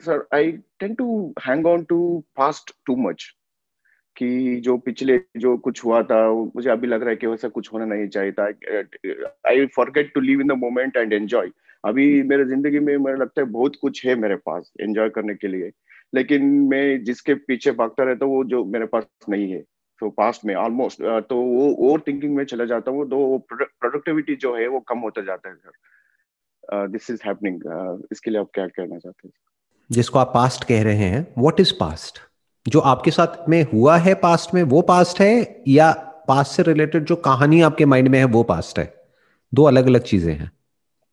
Sir I tend to hang on to past too much कि जो पिछले जो कुछ हुआ था, मुझे अभी लग रहा है कि वैसा कुछ होना नहीं चाहिए था। I forget to live in the moment and enjoy अभी मेरे ज़िंदगी में मुझे लगता है बहुत कुछ है मेरे पास एंजॉय करने के लिए। लेकिन मैं जिसके पीछे भागता रहता हूँ, वो जो मेरे पास नहीं है। तो पास्ट में ऑलमोस्ट तो वो ओवर थिंकिंग में चला जाता हूँ। तो वो प्रोडक्टिविटी जो है, वो कम होता जाता है सर दिस इज़ हैपनिंग इसके लिए आप क्या कहना चाहते हैं? जिसको आप पास्ट कह रहे हैं व्हाट इज़ पास्ट जो आपके साथ में हुआ है पास्ट में वो पास्ट है या पास्ट से रिलेटेड जो कहानी आपके माइंड में है वो पास्ट है? दो अलग अलग चीज़ें हैं।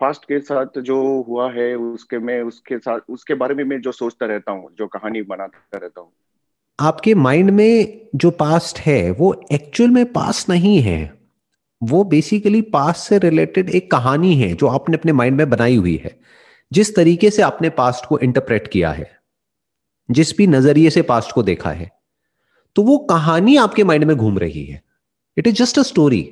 पास्ट के साथ जो हुआ है उसके मैं उसके साथ उसके बारे में मैं जो सोचता रहता हूँ जो कहानी बनाता रहता हूँ। आपके माइंड में जो पास्ट है वो एक्चुअल में पास्ट नहीं है। वो बेसिकली पास्ट से रिलेटेड एक कहानी है जो आपने अपने माइंड में बनाई हुई है। जिस तरीके से आपने पास्ट को इंटरप्रेट किया है, जिस भी नज़रिए से पास्ट को देखा है तो वो कहानी आपके माइंड में घूम रही है। It is just a story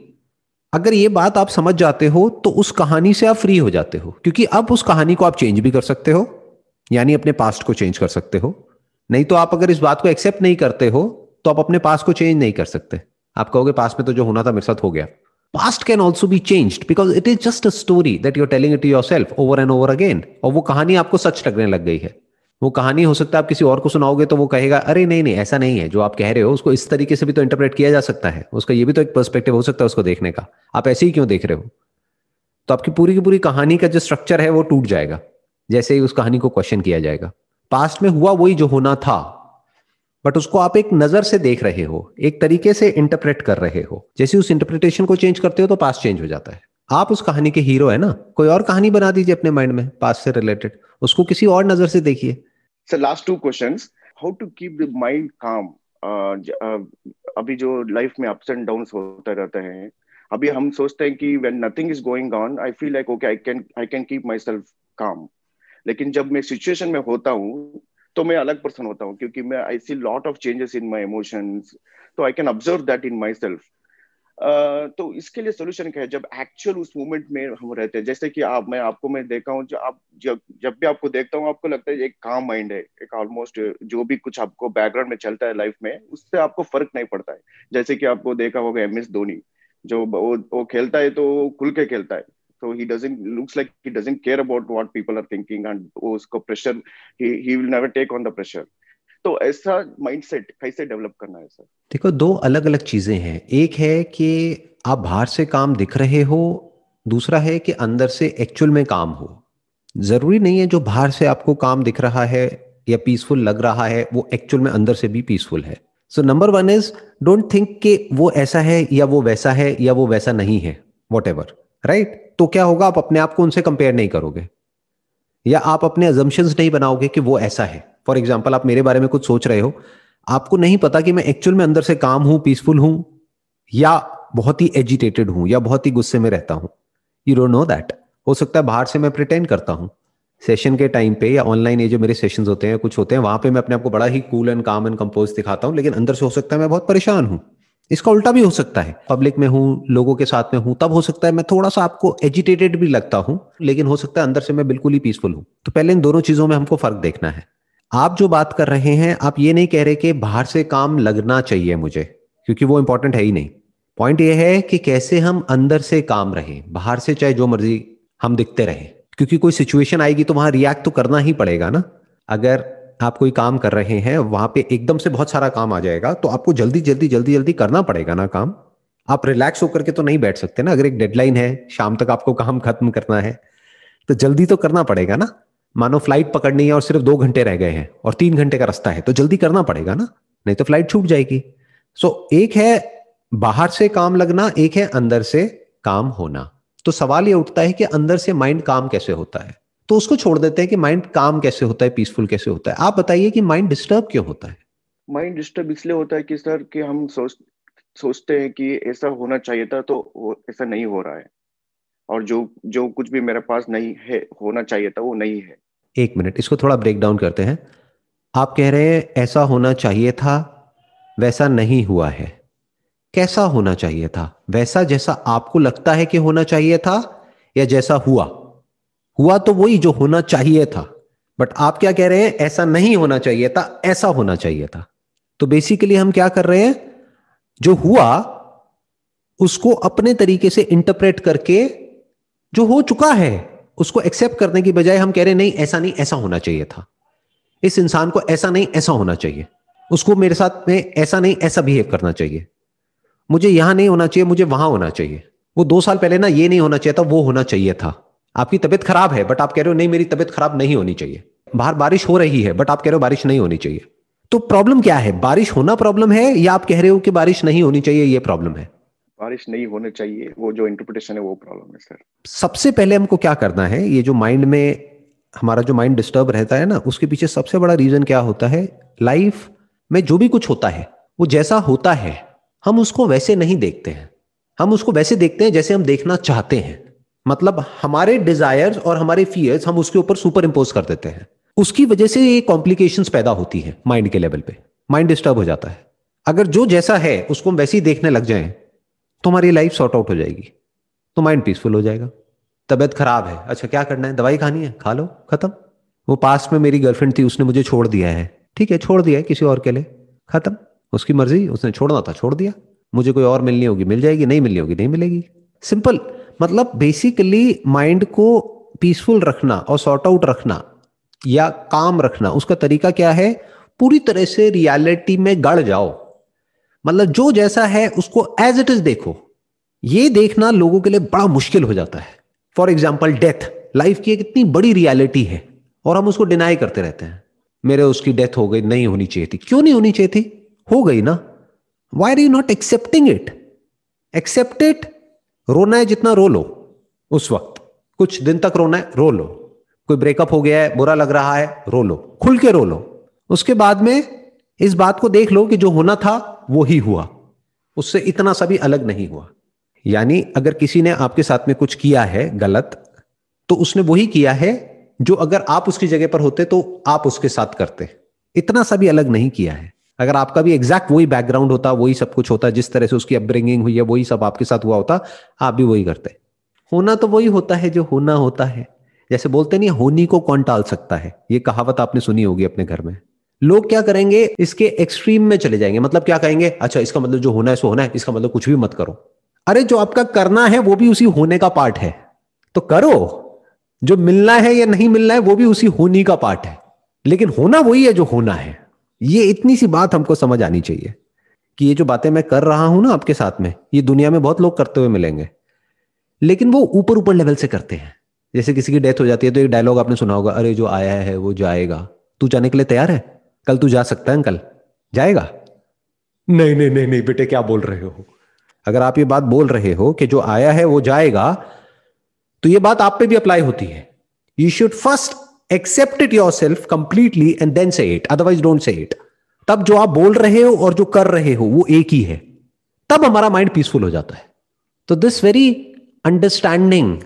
अगर ये बात आप समझ जाते हो तो उस कहानी से आप फ्री हो जाते हो, क्योंकि अब उस कहानी को आप चेंज भी कर सकते हो, यानी अपने पास्ट को चेंज कर सकते हो। नहीं तो आप अगर इस बात को एक्सेप्ट नहीं करते हो तो आप अपने पास्ट को चेंज नहीं कर सकते। आप कहोगे पास्ट में तो जो होना था मेरे साथ हो गया। Past can also be change because it is just a story that you're telling it yourself over and over again और वो कहानी आपको सच लगने लग गई है। वो कहानी हो सकता है आप किसी और को सुनाओगे तो वो कहेगा, अरे नहीं नहीं, ऐसा नहीं है। जो आप कह रहे हो, उसको इस तरीके से भी तो इंटरप्रेट किया जा सकता है। उसका ये भी तो एक पर्सपेक्टिव हो सकता है उसको देखने का। आप ऐसे ही क्यों देख रहे हो? तो आपकी पूरी की पूरी कहानी का जो स्ट्रक्चर है वो टूट जाएगा। जैसे ही उस कहानी को क्वेश्चन किया जाएगा। पास्ट में हुआ वही जो होना था। बट उसको आप एक नज़र से देख रहे हो एक तरीके से इंटरप्रेट कर रहे हो। जैसे उस इंटरप्रिटेशन को चेंज करते हो तो पास्ट चेंज हो जाता है। आप उस कहानी के हीरो है ना? कोई और कहानी बना दीजिए अपने माइंड में पास्ट से रिलेटेड उसको किसी और नज़र से देखिए। Two questions. How to keep the mind calm? Uh, uh, अभी जो लाइफ में अप्स एंड डाउन होते रहते हैं अभी हम सोचते हैं कि when nothing is going on I feel like okay I can I can keep myself calm लेकिन जब मैं सिचुएशन में होता हूँ तो मैं अलग पर्सन होता हूँ क्योंकि मैं I see lot of changes in my emotions तो I can observe that in myself तो इसके लिए सोल्यूशन क्या है? जब एक्चुअल उस मोमेंट में हम रहते हैं जैसे कि आप मैं आपको मैं देखा हूँ आप जब जब भी आपको देखता हूँ आपको लगता है एक काम माइंड है एक ऑलमोस्ट जो भी कुछ आपको बैकग्राउंड में चलता है लाइफ में उससे आपको फ़र्क नहीं पड़ता है। जैसे कि आपको देखा होगा एम एस धोनी जो वो, वो खेलता है तो खुल के खेलता है। So he doesn't, looks like he doesn't care about what people are thinking and उसको pressure he he will never take on the pressure. तो ऐसा माइंडसेट कैसे डेवलप करना है सर देखो, दो अलग अलग चीज़ें हैं। एक है कि आप बाहर से काम दिख रहे हो, दूसरा है कि अंदर से एक्चुअल में काम हो। ज़रूरी नहीं है जो बाहर से आपको काम दिख रहा है या पीसफुल लग रहा है, वो एक्चुअल में अंदर से भी पीसफुल है। So number one is don't think कि वो ऐसा है या वो वैसा है या वो वैसा नहीं है वॉट एवर राइट तो क्या होगा? आप अपने आप को उनसे कंपेयर नहीं करोगे। या आप अपने अजम्पन्स नहीं बनाओगे कि वो ऐसा है। फॉर एग्ज़ाम्पल आप मेरे बारे में कुछ सोच रहे हो। आपको नहीं पता कि मैं एक्चुअल में अंदर से काम हूँ पीसफुल हूँ, या बहुत ही एजिटेटेड हूँ, या बहुत ही गुस्से में रहता हूँ। यू डोंट नो दैट हो सकता है बाहर से मैं प्रिटेंड करता हूँ। सेशन के टाइम पे या ऑनलाइन ये जो मेरे सेशंस होते हैं, कुछ होते हैं, वहाँ पे मैं अपने आप को बड़ा ही cool and calm and compose दिखाता हूँ, लेकिन अंदर से हो सकता है मैं बहुत परेशान हूँ। इसका उल्टा भी हो सकता है। पब्लिक में हूँ, लोगों के साथ में हूँ, तब हो सकता है मैं थोड़ा सा आपको एजिटेटेड भी लगता हूँ, लेकिन हो सकता है अंदर से मैं बिल्कुल ही पीसफुल हूँ। तो पहले इन दोनों चीज़ों में हमको फ़र्क देखना है। आप जो बात कर रहे हैं, आप ये नहीं कह रहे कि बाहर से काम लगना चाहिए मुझे, क्योंकि वो इंपॉर्टेंट है ही नहीं। पॉइंट ये है कि कैसे हम अंदर से काम रहे, बाहर से चाहे जो मर्ज़ी हम दिखते रहे, क्योंकि कोई सिचुएशन आएगी तो वहाँ रिएक्ट तो करना ही पड़ेगा ना। अगर आप कोई काम कर रहे हैं वहाँ पे एकदम से बहुत सारा काम आ जाएगा तो आपको जल्दी जल्दी जल्दी जल्दी करना पड़ेगा ना काम। आप रिलैक्स होकर के तो नहीं बैठ सकते ना अगर एक डेडलाइन है शाम तक आपको काम खत्म करना है तो जल्दी तो करना पड़ेगा ना। मानो फ़्लाइट पकड़नी है और सिर्फ़ दो घंटे रह गए हैं और तीन घंटे का रास्ता है तो जल्दी करना पड़ेगा ना नहीं तो फ़्लाइट छूट जाएगी। सो so, एक है बाहर से काम लगना एक है अंदर से काम होना। तो सवाल ये उठता है कि अंदर से माइंड काम कैसे होता है? तो उसको छोड़ देते हैं कि माइंड काम कैसे होता है पीसफुल कैसे होता है। आप बताइए कि माइंड डिस्टर्ब क्यों होता है? माइंड डिस्टर्ब इसलिए होता है कि सर कि हम सोच सोचते हैं कि ऐसा होना चाहिए था तो ऐसा नहीं हो रहा है। और जो जो कुछ भी मेरे पास नहीं है होना चाहिए था वो नहीं है। एक मिनट इसको थोड़ा ब्रेक डाउन करते हैं। आप कह रहे हैं ऐसा होना चाहिए था वैसा नहीं हुआ है। कैसा होना चाहिए था? वैसा जैसा आपको लगता है कि होना चाहिए था या जैसा हुआ? हुआ तो वही जो होना चाहिए था। बट आप क्या कह रहे हैं? ऐसा नहीं होना चाहिए था, ऐसा होना चाहिए था। तो बेसिकली हम क्या कर रहे हैं? जो हुआ, उसको अपने तरीके से इंटरप्रेट करके जो हो चुका है, उसको एक्सेप्ट करने की बजाय हम कह रहे हैं, नहीं, ऐसा नहीं, ऐसा होना चाहिए था। इस इंसान को ऐसा नहीं, ऐसा होना चाहिए। उसको मेरे साथ में ऐसा नहीं, ऐसा बिहेव करना चाहिए। मुझे यहाँ नहीं होना चाहिए, मुझे वहाँ होना चाहिए। वो दो साल पहले ना ये नहीं होना चाहिए था, वो होना चाहिए था। आपकी तबीयत खराब है बट आप कह रहे हो नहीं मेरी तबीयत खराब नहीं होनी चाहिए। बाहर बारिश हो रही है बट आप कह रहे हो बारिश नहीं होनी चाहिए। तो प्रॉब्लम क्या है? बारिश होना प्रॉब्लम है या आप कह रहे हो कि बारिश नहीं होनी चाहिए ये प्रॉब्लम है? बारिश नहीं होने चाहिए वो जो इंटरप्रिटेशन है वो प्रॉब्लम है सर सबसे पहले हमको क्या करना है ये जो माइंड में हमारा जो माइंड डिस्टर्ब रहता है ना उसके पीछे सबसे बड़ा रीजन क्या होता है? लाइफ में जो भी कुछ होता है वो जैसा होता है हम उसको वैसे नहीं देखते हैं। हम उसको वैसे देखते हैं जैसे हम देखना चाहते हैं। मतलब हमारे डिजायर्स और हमारे फियर्स हम उसके ऊपर सुपर इम्पोज कर देते हैं। उसकी वजह से ये कॉम्प्लिकेशंस पैदा होती है माइंड के लेवल पे। माइंड डिस्टर्ब हो जाता है। अगर जो जैसा है, उसको हम वैसे ही देखने लग जाएँ तो हमारी लाइफ सॉर्ट आउट हो जाएगी। तो माइंड पीसफुल हो जाएगा। तबियत खराब है। अच्छा क्या करना है? दवाई खानी है? खा लो। खत्म। वो पास में मेरी गर्लफ्रेंड थी, उसने मुझे छोड़ दिया है। ठीक है, छोड़ दिया है किसी और के लिए। खत्म। उसकी मर्ज़ी, उसने छोड़ना था, छोड़ दिया। मुझे कोई और मिलनी होगी, मिल जाएगी, नहीं मिलनी होगी, नहीं मिलेगी। सिंपल मतलब बेसिकली माइंड को पीसफुल रखना और सॉर्ट आउट रखना या काम रखना, उसका तरीका क्या है? पूरी तरह से रियलिटी में गड़ जाओ। मतलब जो जैसा है, उसको एज इट इज़ देखो। ये देखना लोगों के लिए बड़ा मुश्किल हो जाता है। फॉर एग्ज़ाम्पल डेथ लाइफ की एक इतनी बड़ी रियलिटी है और हम उसको डिनाई करते रहते हैं। मेरे उसकी डेथ हो गई, नहीं होनी चाहिए थी। क्यों नहीं होनी चाहिए थी? हो गई ना। Why are you not accepting it accept it रोना है जितना रो लो, उस वक्त। कुछ दिन तक रोना है, रो लो। कोई ब्रेकअप हो गया है, बुरा लग रहा है, रो लो। खुल के रो लो। उसके बाद में इस बात को देख लो कि जो होना था, वो ही हुआ। उससे इतना सा भी अलग नहीं हुआ। यानी अगर किसी ने आपके साथ में कुछ किया है गलत तो उसने वही किया है जो अगर आप उसकी जगह पर होते तो आप उसके साथ करते। इतना सा भी अलग नहीं किया है। अगर आपका भी एग्जैक्ट वही बैकग्राउंड होता, वही सब कुछ होता, जिस तरह से उसकी अपब्रिंगिंग हुई है, वही सब आपके साथ हुआ होता, आप भी वही करते। होना तो वही होता है जो होना होता है। जैसे बोलते नहीं, होनी को कौन टाल सकता है? ये कहावत आपने सुनी होगी अपने घर में। लोग क्या करेंगे? इसके एक्सट्रीम में चले जाएँगे। मतलब क्या कहेंगे? अच्छा इसका मतलब जो होना है, सो होना है, इसका मतलब कुछ भी मत करो। अरे, जो आपका करना है, वो भी उसी होने का पार्ट है। तो करो। जो मिलना है या नहीं मिलना है, वो भी उसी होनी का पार्ट है। लेकिन होना वही है जो होना है। ये इतनी सी बात हमको समझ आनी चाहिए कि ये जो बातें मैं कर रहा हूँ ना आपके साथ में, ये दुनिया में बहुत लोग करते हुए मिलेंगे। लेकिन वो ऊपर ऊपर लेवल से करते हैं। जैसे किसी की डेथ हो जाती है तो एक डायलॉग आपने सुना होगा, अरे, जो आया है वो जाएगा। तू जाने के लिए तैयार है? कल तू जा सकता है अंकल। जाएगा? नहीं नहीं नहीं नहीं, बेटे, क्या बोल रहे हो? अगर आप ये बात बोल रहे हो कि जो आया है वो जाएगा तो ये बात आप पे भी अप्लाई होती है। You should first accept it yourself completely and then say it otherwise don't say it तब जो आप बोल रहे हो और जो कर रहे हो, वो एक ही है। तब हमारा माइंड पीसफुल हो जाता है। तो this very understanding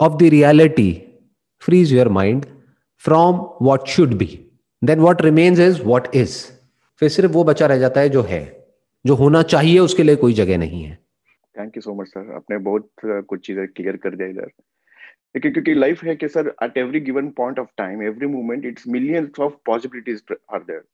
of the reality frees your mind from what should be then what remains is what is फिर सिर्फ़ वो बचा रह जाता है जो है। जो होना चाहिए, उसके लिए कोई जगह नहीं है। Thank you so much sir आपने बहुत, कुछ चीज़ें क्लियर कर दिया इधर। क्योंकि लाइफ है कि sir at every given point of time every moment it's millions of possibilities are there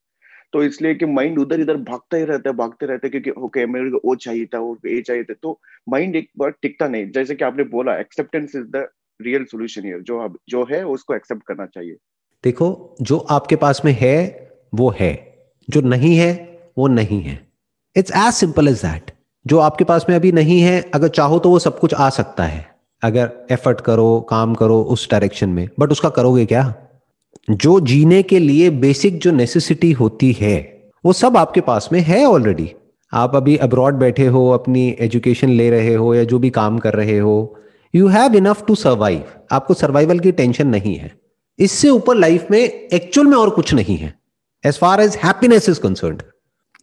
तो इसलिए कि माइंड उधर इधर भागता ही रहता है, भागते रहते क्योंकि ओके मेरे को वो चाहिए था, वो ये चाहिए था। तो माइंड एक बार टिकता नहीं। जैसे कि आपने बोला acceptance is the real solution जो जो है, उसको एक्सेप्ट करना चाहिए। देखो, जो आपके पास में है, वो है। जो नहीं है, वो नहीं है। It's as simple as that जो आपके पास में अभी नहीं है, अगर चाहो तो वो सब कुछ आ सकता है। अगर एफर्ट करो, काम करो उस डायरेक्शन में बट उसका करोगे क्या? जो जीने के लिए बेसिक जो नेसेसिटी होती है, वो सब आपके पास में है ऑलरेडी आप अभी अब्रॉड बैठे हो, अपनी एजुकेशन ले रहे हो, या जो भी काम कर रहे हो you have enough to survive आपको सर्वाइवल की टेंशन नहीं है. इससे ऊपर लाइफ में एक्चुअल में और कुछ नहीं है. As far as happiness is concern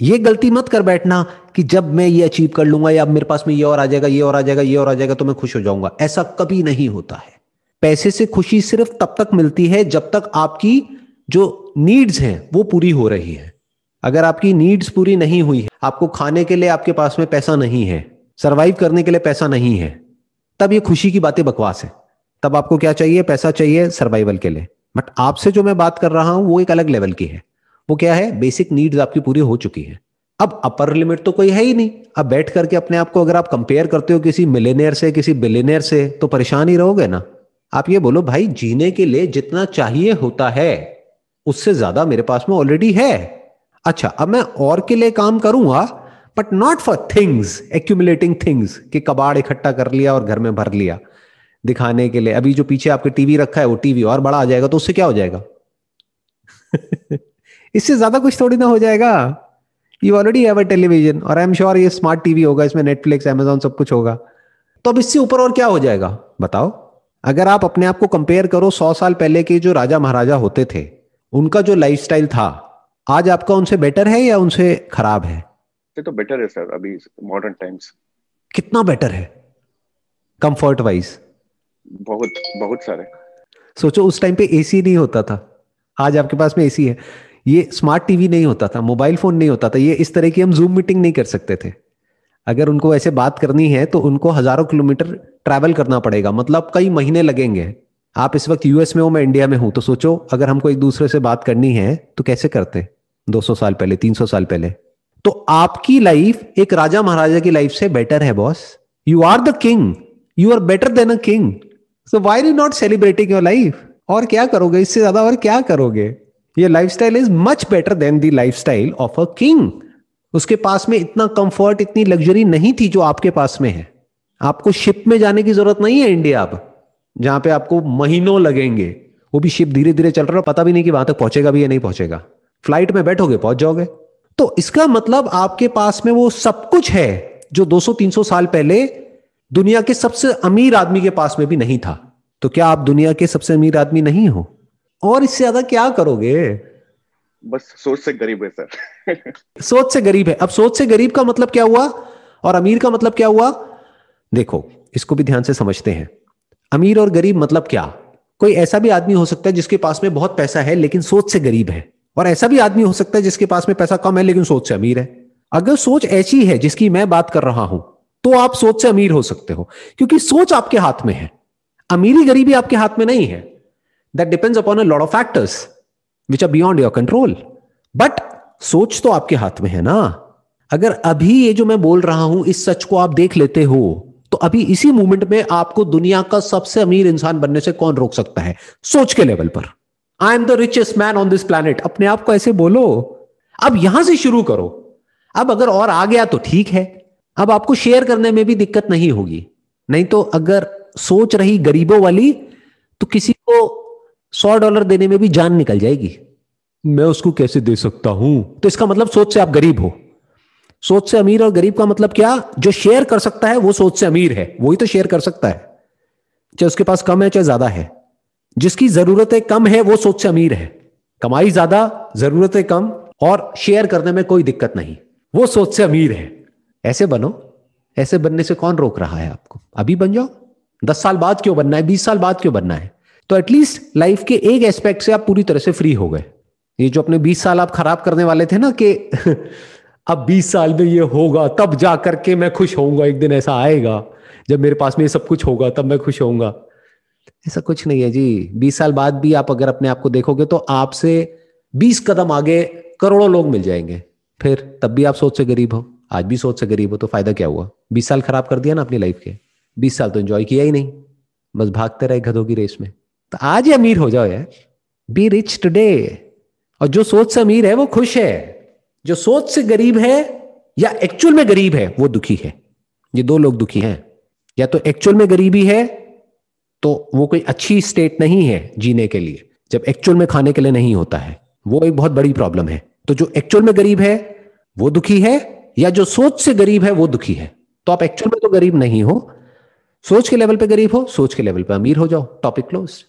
ये गलती मत कर बैठना कि जब मैं ये अचीव कर लूँगा या मेरे पास में ये और आ जाएगा, ये और आ जाएगा, ये और आ जाएगा तो मैं खुश हो जाऊँगा। ऐसा कभी नहीं होता है। पैसे से खुशी सिर्फ़ तब तक मिलती है जब तक आपकी जो नीड्स हैं, वो पूरी हो रही है। अगर आपकी नीड्स पूरी नहीं हुई है, आपको खाने के लिए आपके पास में पैसा नहीं है सरवाइव करने के लिए पैसा नहीं है, तब ये खुशी की बातें बकवास है। तब आपको क्या चाहिए? पैसा चाहिए सर्वाइवल के लिए। बट आपसे जो मैं बात कर रहा हूँ, वो एक अलग लेवल की है। वो क्या है? बेसिक नीड्स आपकी पूरी हो चुकी है। अब अपर लिमिट तो कोई है ही नहीं। अब बैठ करके अपने आप को अगर आप कंपेयर करते हो किसी मिलेनियर से, किसी बिलेनियर से तो परेशान ही रहोगे ना। आप ये बोलो, भाई, जीने के लिए जितना चाहिए होता है, उससे ज़्यादा मेरे पास में ऑलरेडी है। अच्छा अब मैं और के लिए काम करूँगा but not for things accumulating things कि कबाड़ इकट्ठा कर लिया और घर में भर लिया। दिखाने के लिए, अभी जो पीछे आपके टीवी रखा है, वो टीवी और बड़ा आ जाएगा तो उससे क्या हो जाएगा? इससे ज़्यादा कुछ थोड़ी ना हो जाएगा। You already have a television और आई एम श्योर ये स्मार्ट टीवी होगा इसमें नेटफ्लिक्स अमेजोन सब कुछ होगा। तो अब इससे ऊपर और क्या हो जाएगा? बताओ। अगर आप अपने आप को कंपेयर करो सौ साल पहले के जो राजा महाराजा होते थे उनका जो लाइफस्टाइल था आज आपका उनसे बेटर है या उनसे खराब है? ये तो बेटर है सर अभी मॉडर्न टाइम्स कितना बेटर है? कंफर्ट वाइज बहुत बहुत सारे। सोचो उस टाइम पे एसी नहीं होता था। आज आपके पास में एसी है। ये स्मार्ट टीवी नहीं होता था मोबाइल फ़ोन नहीं होता था, ये इस तरह की हम जूम मीटिंग नहीं कर सकते थे। अगर उनको ऐसे बात करनी है तो उनको हज़ारों किलोमीटर ट्रैवल करना पड़ेगा मतलब कई महीने लगेंगे। आप इस वक्त यूएस में हो, मैं इंडिया में हूँ तो सोचो, अगर हमको एक दूसरे से बात करनी है तो कैसे करते 200 साल पहले 300 साल पहले। तो आपकी लाइफ एक राजा महाराजा की लाइफ से बेटर है boss you are the king you are better than a king so why you not celebrating your life और क्या करोगे? इससे ज़्यादा और क्या करोगे? ये lifestyle is much better than the lifestyle of a king उसके पास में इतना कंफर्ट इतनी लग्जरी नहीं थी जो आपके पास में है। आपको शिप में जाने की ज़रूरत नहीं है इंडिया अब, जहाँ पे आपको महीनों लगेंगे। वो भी शिप धीरे धीरे चल रहा है पता भी नहीं कि वहाँ तक पहुंचेगा भी या नहीं पहुंचेगा। फ़्लाइट में बैठोगे, पहुँच जाओगे। तो इसका मतलब आपके पास में वो सब कुछ है जो 200-300 साल पहले दुनिया के सबसे अमीर आदमी के पास में भी नहीं था। तो क्या आप दुनिया के सबसे अमीर आदमी नहीं हो? और इससे ज़्यादा क्या करोगे? बस सोच से गरीब है सर। सोच से गरीब है। अब सोच से गरीब का मतलब क्या हुआ? और अमीर का मतलब क्या हुआ? देखो इसको भी ध्यान से समझते हैं। अमीर और गरीब मतलब क्या? कोई ऐसा भी आदमी हो सकता है जिसके पास में बहुत पैसा है लेकिन सोच से गरीब है। और ऐसा भी आदमी हो सकता है जिसके पास में पैसा कम है लेकिन सोच से अमीर है। अगर सोच ऐसी है जिसकी मैं बात कर रहा हूँ तो आप सोच से अमीर हो सकते हो क्योंकि सोच आपके हाथ में है। अमीरी गरीबी आपके हाथ में नहीं है। That depends upon a lot of factors which are beyond your control but सोच तो आपके हाथ में है ना। अगर अभी ये जो मैं बोल रहा हूँ, इस सच को आप देख लेते हो तो अभी इसी मोमेंट में आपको दुनिया का सबसे अमीर इंसान बनने से कौन रोक सकता है? सोच के लेवल पर। I am the richest man on this planet अपने आप को ऐसे बोलो। अब यहाँ से शुरू करो। अब अगर और आ गया तो ठीक है। अब आपको शेयर करने में भी दिक्कत नहीं होगी। नहीं तो अगर सोच रही गरीबों वाली तो किसी सौ डॉलर देने में भी जान निकल जाएगी। मैं उसको कैसे दे सकता हूँ? तो इसका मतलब सोच से आप गरीब हो। सोच से अमीर और गरीब का मतलब क्या? जो शेयर कर सकता है वो सोच से अमीर है। वही तो शेयर कर सकता है। चाहे उसके पास कम है चाहे ज़्यादा है। जिसकी जरूरतें कम है वो सोच से अमीर है। कमाई ज़्यादा जरूरतें कम और शेयर करने में कोई दिक्कत नहीं। वो सोच से अमीर है। ऐसे बनो। ऐसे बनने से कौन रोक रहा है आपको? अभी बन जाओ। दस साल बाद क्यों बनना है? बीस साल बाद क्यों बनना है? तो एटलीस्ट लाइफ के एक एस्पेक्ट से आप पूरी तरह से फ्री हो गए। ये जो अपने बीस साल आप खराब करने वाले थे ना कि अब बीस साल में ये होगा, तब जा करके मैं खुश होऊँगा, एक दिन ऐसा आएगा, जब मेरे पास में ये सब कुछ होगा, तब मैं खुश होऊँगा। ऐसा कुछ नहीं है जी। बीस साल बाद भी आप अगर अपने आप को देखोगे तो आपसे बीस कदम आगे करोड़ों लोग मिल जाएँगे। फिर तब भी आप सोच से गरीब हो। आज भी सोच से गरीब हो तो फ़ायदा क्या हुआ? बीस साल खराब कर दिया ना अपनी लाइफ के। बीस साल तो एंजॉय किया ही नहीं। बस भागते रहे गधों की रेस में। तो आज ही अमीर हो जाओ यार। बी रिच टुडे और जो सोच से अमीर है, वो खुश है। जो सोच से गरीब है, या एक्चुअल में गरीब है, वो दुखी है। ये दो लोग दुखी हैं। या तो एक्चुअल में गरीबी है तो वो कोई अच्छी स्टेट नहीं है जीने के लिए। जब एक्चुअल में खाने के लिए नहीं होता है, वो एक बहुत बड़ी प्रॉब्लम है। तो जो एक्चुअल में गरीब है, वो दुखी है, या जो सोच से गरीब है, वो दुखी है। तो आप एक्चुअल में तो गरीब नहीं हो। सोच के लेवल पे गरीब हो, सोच के लेवल पे अमीर हो जाओ। Topic close